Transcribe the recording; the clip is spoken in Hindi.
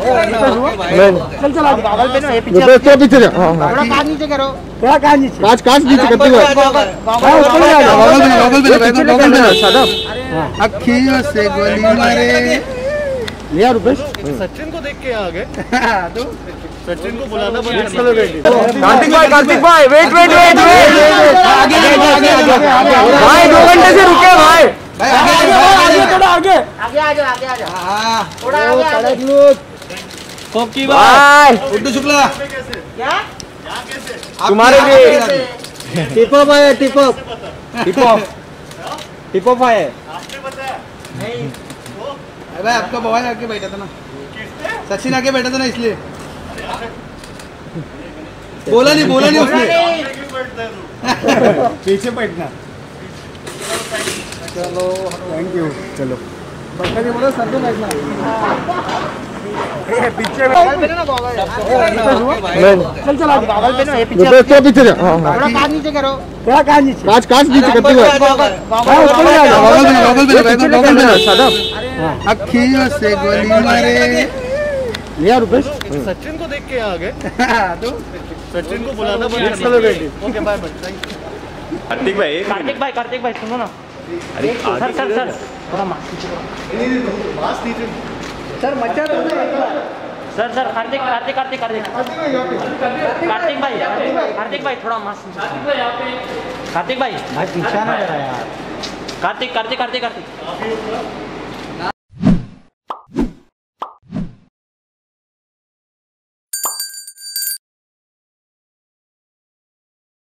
चल चल आगे गॉगल पहनो ये पीछे तो पीछे हाँ हाँ थोड़ा कान नीचे करो थोड़ा कान नीचे कांच कांच नीचे करते हाँ। ऊपर ले आ जाओ गॉगल पहनो गॉगल पहनो गॉगल पहनो सादब अखियों से गोली मारे ले यार रुपेश सचिन को देख के आ गए तो सचिन को बुलाना बंद कार्तिक भाई कार्तिक भाई वेट वेट वेट वेट आगे आगे आगे आगे भाई दो घंटे से रुके भाई आगे थोड़ा आगे आगे आ जाओ आगे आ जाओ थोड़ा आगे भाई उड्डू शुक्ला। क्या? तुम्हारे लिए। टिप अप है टिप अप टिप अप टिप अप है अरे आपका बॉय आके बैठा था ना। सचिन आके बैठा था ना इसलिए। बोला नहीं बोला नहीं उसने। पीछे बैठना। चलो थैंक यू चलो। बैठा के बोलो सर को बैठना। पीछे गॉगल पहनो ना चल चल आगे गॉगल पहनो ये पीछे रुपये तो पीछे जा हाँ हाँ थोड़ा कान नीचे करो थोड़ा कान नीचे कांच कांच नीचे करते हाँ ऊपर ले आ जाओ गॉगल पहनो गॉगल ये पहनो पीछे गॉगल लेके पहनो जाना, सादब अखियों से गोली मारे ले यार रुपेश सचिन को देख के आ गए तो सचिन को बुलाना बंद ओके बाय बाय कार्तिक भाई कार्तिक भाई कार्तिक भाई सुनो ना अरे सर सर सर थोड़ा मास्क सर मचा दो एक बार सर सर कार्तिक कार्तिक कार्तिक कार्तिक कार्तिक भाई कार्तिक भाई थोड़ा मस्त कार्तिक भाई। भाई पीछा ना यार। कार्तिक कार्तिक कार्तिक कार्तिक